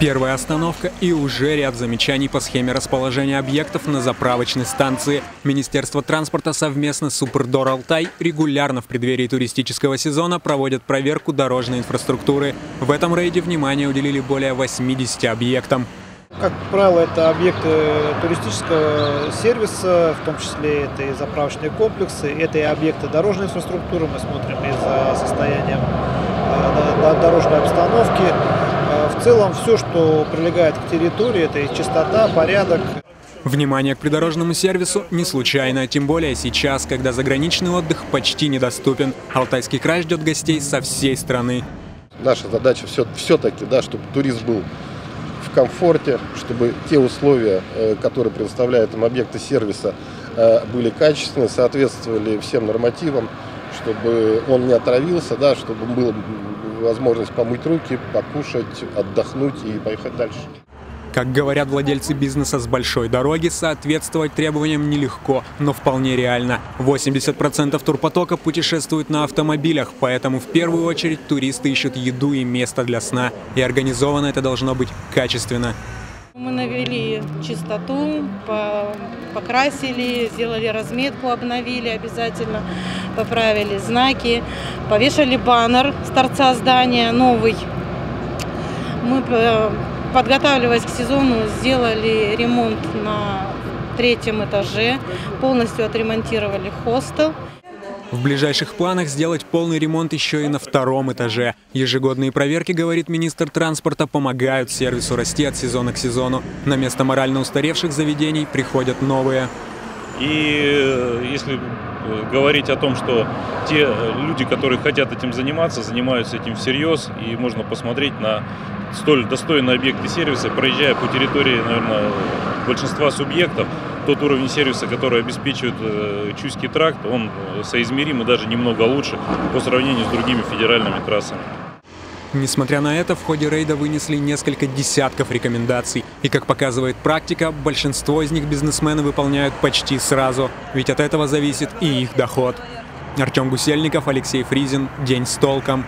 Первая остановка и уже ряд замечаний по схеме расположения объектов на заправочной станции. Министерство транспорта совместно с Супердор Алтай регулярно в преддверии туристического сезона проводят проверку дорожной инфраструктуры. В этом рейде внимание уделили более 80 объектам. Как правило, это объекты туристического сервиса, в том числе это и заправочные комплексы, это и объекты дорожной инфраструктуры. Мы смотрим и за состоянием э, дорожной обстановки. В целом все, что прилегает к территории, это и чистота, порядок. Внимание к придорожному сервису не случайно, тем более сейчас, когда заграничный отдых почти недоступен. Алтайский край ждет гостей со всей страны. Наша задача все-таки, да, чтобы турист был комфорте, чтобы те условия, э, которые предоставляют им объекты сервиса, э, были качественны, соответствовали всем нормативам, чтобы он не отравился, да, чтобы была возможность помыть руки, покушать, отдохнуть и поехать дальше. Как говорят владельцы бизнеса с большой дороги, соответствовать требованиям нелегко, но вполне реально. 80% турпотока путешествуют на автомобилях, поэтому в первую очередь туристы ищут еду и место для сна. И организовано это должно быть качественно. Мы навели чистоту, покрасили, сделали разметку, обновили обязательно, поправили знаки, повешали баннер с торца здания новый. Мы э, Подготавливаясь к сезону, сделали ремонт на третьем этаже, полностью отремонтировали хостел. В ближайших планах сделать полный ремонт еще и на втором этаже. Ежегодные проверки, говорит министр транспорта, помогают сервису расти от сезона к сезону. На место морально устаревших заведений приходят новые. И э, если э, говорить о том, что те люди, которые хотят этим заниматься, занимаются этим всерьез, и можно посмотреть на столь достойные объекты сервиса, проезжая по территории, наверное, большинства субъектов, тот уровень сервиса, который обеспечивает э, Чуйский тракт, он соизмерим и даже немного лучше по сравнению с другими федеральными трассами. Несмотря на это, в ходе рейда вынесли несколько десятков рекомендаций. И, как показывает практика, большинство из них бизнесмены выполняют почти сразу, ведь от этого зависит и их доход. Артем Гусельников, Алексей Фризин. День с толком.